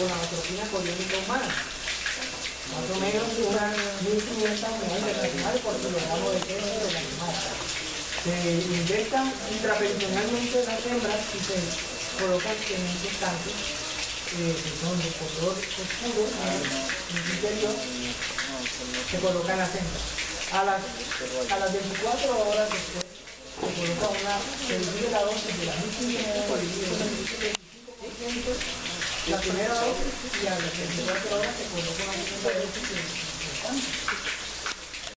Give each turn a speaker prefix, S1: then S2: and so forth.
S1: con la atrofina coliónica humana. Más o menos unas 1.500 unidades animales por kilogramo de queso del animal. Se inyectan intraperitonealmente las hembras y se colocan en un estanque eh, que son de color oscuro en el interior, se colocan las hembras. A las, a las 24 horas después se coloca una, se divide la dosis de las 1.500 por el 25% la primera dosis y a las 24 horas se coloca una